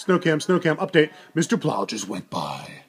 Snowcam, Snowcam, update. Mr. Plow just went by.